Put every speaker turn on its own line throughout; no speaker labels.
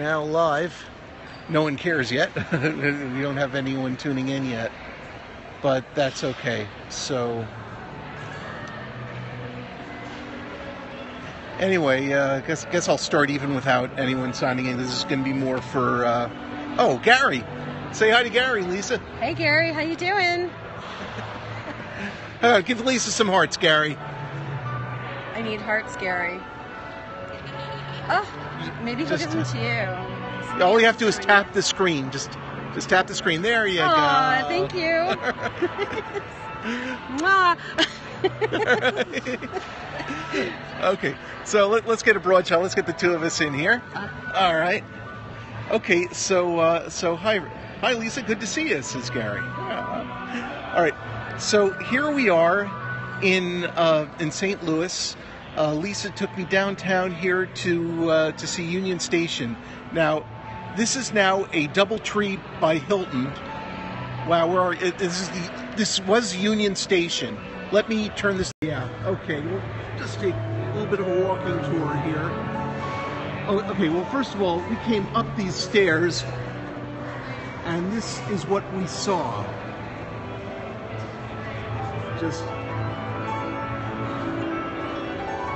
now live. No one cares yet. you don't have anyone tuning in yet. But that's okay. So, anyway, uh, guess guess I'll start even without anyone signing in. This is going to be more for. Uh, oh, Gary, say hi to Gary, Lisa.
Hey Gary, how you doing?
Uh, give Lisa some hearts, Gary.
I need hearts, Gary. Oh, maybe he'll
Just,
give them to you.
All you have to do is tap the screen. Just just tap the screen. There you
Aw,
go.
thank you.
Okay, so let, us get a broad shot. Let's get the two of us in here.
Uh.
All right. Okay, so uh, so hi, hi Lisa. Good to see you, says Gary. Yeah. All right. So here we are in uh, in St. Louis. Uh, Lisa took me downtown here to uh, to see Union Station. Now, this is now a DoubleTree by Hilton. Wow, where are this is the this was Union Station. Let me turn this. Yeah. Okay. We'll just take a little bit of a walking tour here. Oh, okay. Well, first of all, we came up these stairs, and this is what we saw. Just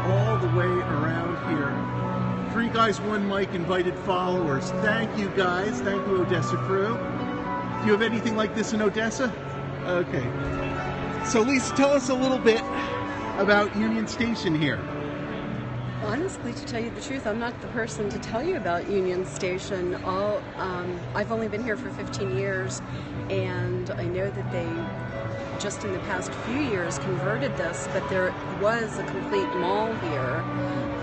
all the way around here. Three guys, one mic, invited followers. Thank you, guys. Thank you, Odessa crew. Do you have anything like this in Odessa? Okay. So, Lisa, tell us a little bit about Union Station here.
Honestly, to tell you the truth, I'm not the person to tell you about Union Station. All um, I've only been here for 15 years, and I know that they just in the past few years converted this, but there was a complete mall here.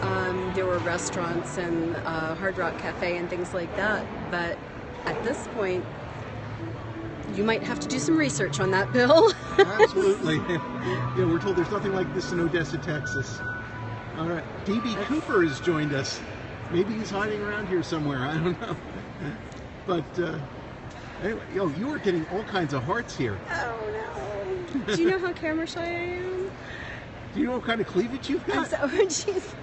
Um, there were restaurants and uh, Hard Rock Cafe and things like that, but at this point, you might have to do some research on that, Bill.
Absolutely. yeah, we're told there's nothing like this in Odessa, Texas. All right. DB Cooper has joined us. Maybe he's hiding around here somewhere. I don't know. But uh, anyway, yo, you are getting all kinds of hearts here.
oh no! Do you know how camera shy I am?
Do you know what kind of cleavage you've
I'm
got?
so, oh, jeez.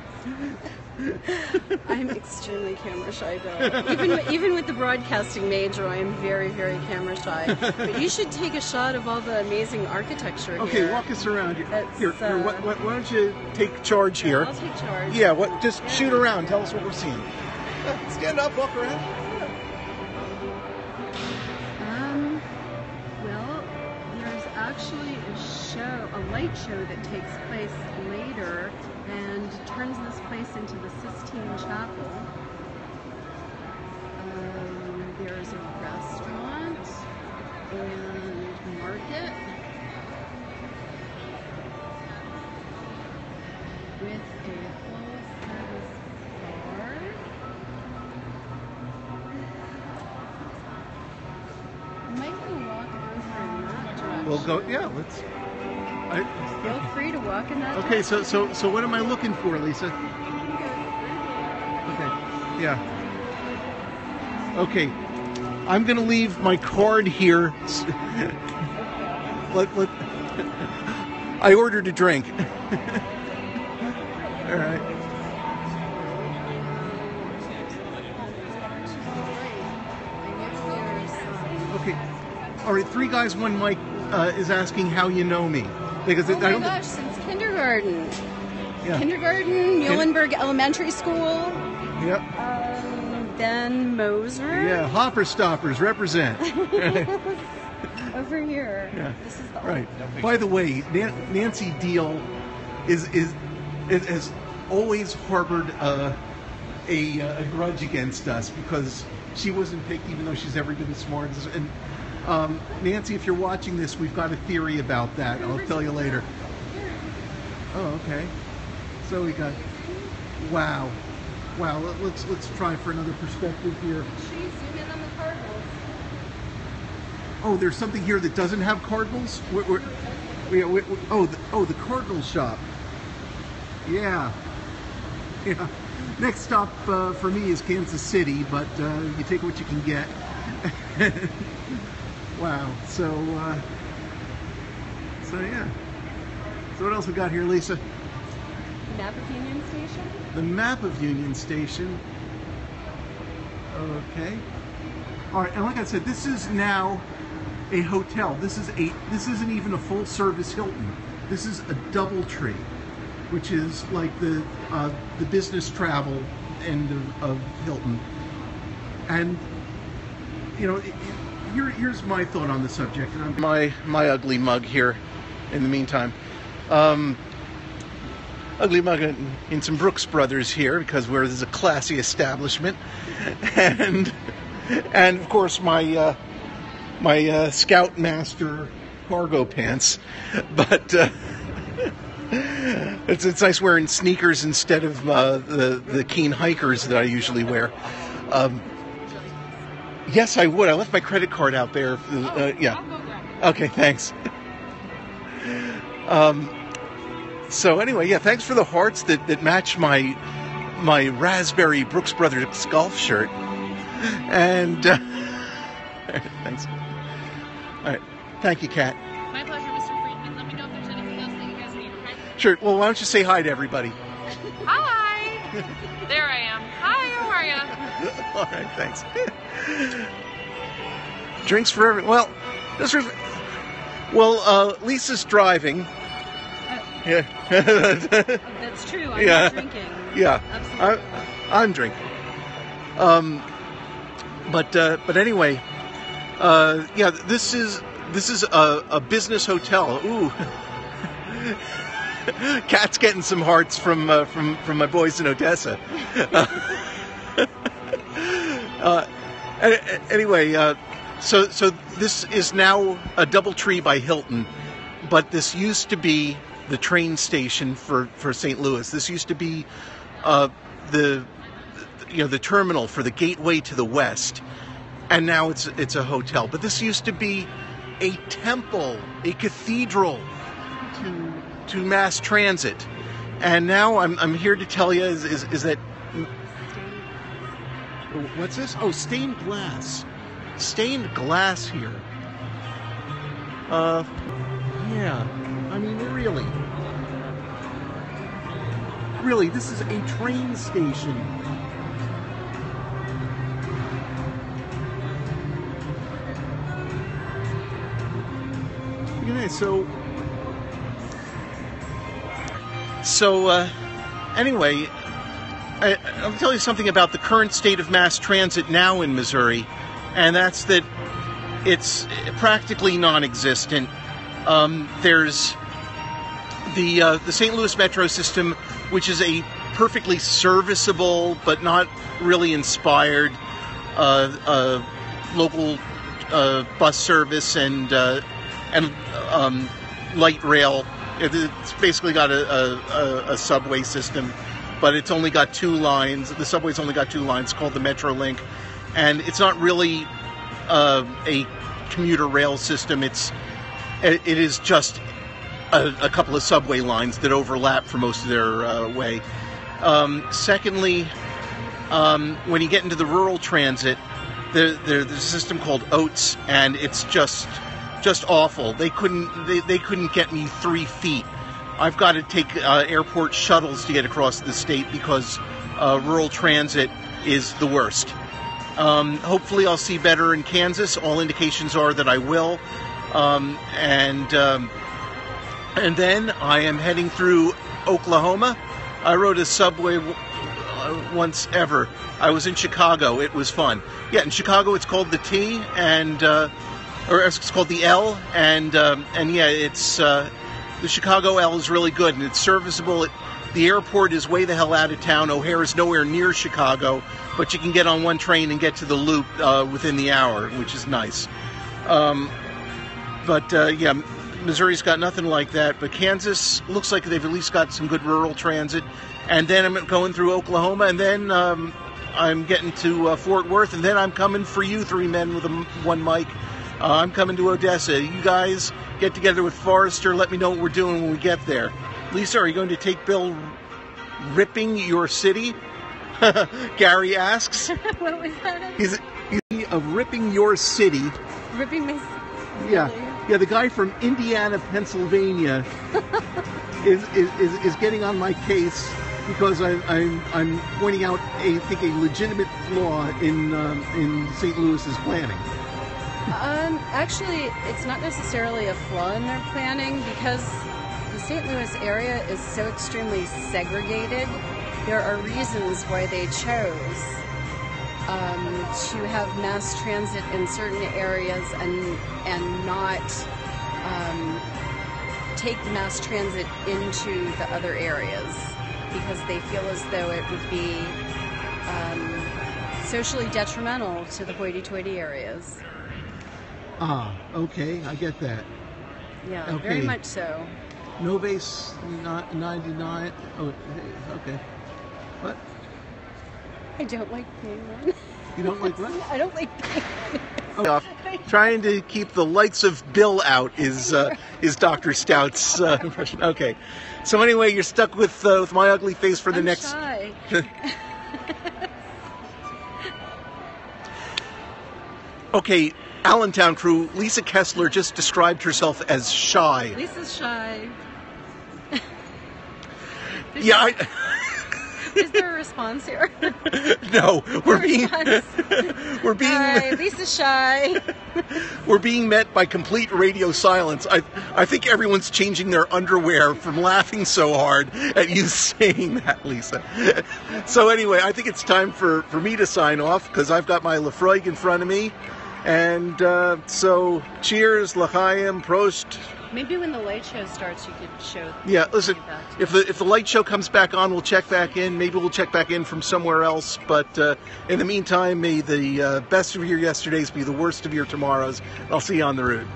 I'm extremely camera shy, Bill. Even with- even with the broadcasting major, I am very, very camera shy. But you should take a shot of all the amazing architecture
Okay,
here.
walk us around here. Here, here
uh,
what, what, why don't you take charge here?
I'll take charge.
Yeah, what? Just shoot around. Tell us what we're seeing. Stand up, walk around.
A light show that takes place later and turns this place into the Sistine Chapel. Um, there's a restaurant and market with a.
We'll go. Yeah, let's. I,
Feel free to walk in that
okay, so so so what am I looking for, Lisa? Okay. Yeah. Okay. I'm gonna leave my card here. let, let, I ordered a drink. All right. Okay. All right. Three guys, one mic uh, is asking how you know me because
Oh
I
my
don't.
gosh, since kindergarten.
Yeah.
Kindergarten, Muhlenberg Elementary School,
Yep.
um, then Moser.
Yeah. Hopper stoppers represent.
Over here.
Yeah.
This is the
Right. By the way, Nan- Nancy Deal is is, is has always harbored uh, a, uh, a grudge against us because she wasn't picked, even though she's every bit as smart as. And um, Nancy, if you're watching this, we've got a theory about that. I'll tell you later. Oh, okay. So we got. Wow, wow. Let, let's let's try for another perspective here.
She's zoom in on the Cardinals.
Oh, there's something here that doesn't have cardinals. We're, we're, we, we, we- oh, the, oh, the cardinal shop. Yeah, yeah. Next stop uh, for me is Kansas City, but uh, you take what you can get. wow. So, uh, so yeah. So what else we got here, Lisa?
Map of Union Station.
The map of Union Station. Okay. All right, and like I said, this is now a hotel. This is a this isn't even a full service Hilton. This is a DoubleTree, which is like the uh, the business travel end of, of Hilton. And you know, it, it, here here's my thought on the subject. And I'm, my my ugly mug here. In the meantime, um, ugly mug in, in some Brooks Brothers here because we're this is a classy establishment, and and of course my uh, my uh, Scoutmaster cargo pants, but. Uh, it's, it's nice wearing sneakers instead of uh, the the keen hikers that I usually wear. Um, yes, I would. I left my credit card out there. Uh, yeah. Okay, thanks. Um, so anyway, yeah, thanks for the hearts that, that match my my raspberry Brooks Brothers golf shirt. And uh, thanks. All right, thank you, Kat.
My pleasure, Mr. Freedman. Let me know if there's anything else that you guys need, okay?
Sure. Well, why don't you say hi to everybody?
Hi! there I am. Hi, how are ya?
All right, thanks. Drinks for every. Well, this was. Well, uh, Lisa's driving. Yeah.
That's true. I'm
Yeah.
drinking.
yeah.
Absolutely.
I, I'm drinking. Um, but uh, but anyway, uh, yeah. This is this is a, a business hotel. Ooh. Cat's getting some hearts from uh, from from my boys in Odessa. uh, anyway, uh, so so this is now a DoubleTree by Hilton, but this used to be the train station for for St. Louis. This used to be uh, the you know the terminal for the gateway to the west, and now it's it's a hotel. But this used to be a temple, a cathedral to to mass transit, and now I'm I'm here to tell you is is, is that what's this? Oh, stained glass, stained glass here. Uh, yeah. I mean, really, really, this is a train station. Look at that. So, so uh, anyway, I, I'll tell you something about the current state of mass transit now in Missouri, and that's that it's practically non-existent. Um, there's the uh, the St. Louis Metro system, which is a perfectly serviceable but not really inspired uh, uh, local uh, bus service and uh, and um, light rail. It's basically got a, a, a, a subway system, but it's only got two lines. The subway's only got two lines called the MetroLink, and it's not really uh, a commuter rail system. It's it is just a, a couple of subway lines that overlap for most of their uh, way. Um, secondly, um, when you get into the rural transit, there, there, there's a system called OATS, and it's just just awful. They couldn't they, they couldn't get me three feet. I've got to take uh, airport shuttles to get across the state because uh, rural transit is the worst. Um, hopefully, I'll see better in Kansas. All indications are that I will. Um, and um, and then I am heading through Oklahoma. I rode a subway w- uh, once ever. I was in Chicago. It was fun. Yeah, in Chicago it's called the T, and uh, or it's called the L, and um, and yeah, it's uh, the Chicago L is really good and it's serviceable. It, the airport is way the hell out of town. O'Hare is nowhere near Chicago, but you can get on one train and get to the loop uh, within the hour, which is nice. Um, but uh, yeah, Missouri's got nothing like that. But Kansas looks like they've at least got some good rural transit. And then I'm going through Oklahoma, and then um, I'm getting to uh, Fort Worth, and then I'm coming for you, three men with a one mic. Uh, I'm coming to Odessa. You guys get together with Forrester. Let me know what we're doing when we get there. Lisa, are you going to take Bill ripping your city? Gary asks.
what was that?
Is he of ripping your city?
Ripping my.
city.
Yeah,
yeah. The guy from Indiana, Pennsylvania, is, is is is getting on my case because I, I'm I'm pointing out a I think a legitimate flaw in um, in St. Louis's planning.
Um, actually, it's not necessarily a flaw in their planning because the St. Louis area is so extremely segregated. There are reasons why they chose um, to have mass transit in certain areas and and not um, take the mass transit into the other areas because they feel as though it would be um, socially detrimental to the hoity-toity areas.
Ah, okay, I get that.
Yeah,
Okay.
very much so.
No base 99. Oh, okay. What?
I don't like being one.
You don't like what?
I don't like being
off. Trying to keep the lights of Bill out is uh, is Doctor Stout's uh, impression. Okay, so anyway, you're stuck with uh, with my ugly face for the
I'm
next.
shy.
Okay, Allentown crew. Lisa Kessler just described herself as shy.
Lisa's shy.
Yeah, I,
Is there a response here?
no, we're being we're being
Hi, Lisa's shy.
we're being met by complete radio silence. I I think everyone's changing their underwear from laughing so hard at you saying that, Lisa. So anyway, I think it's time for, for me to sign off because I've got my Laphroaig in front of me. And uh, so, cheers, l'chaim, prost.
Maybe when the light show starts, you could show.
Yeah, listen, if the if the light show comes back on, we'll check back in. Maybe we'll check back in from somewhere else. But uh, in the meantime, may the uh, best of your yesterdays be the worst of your tomorrows. I'll see you on the route.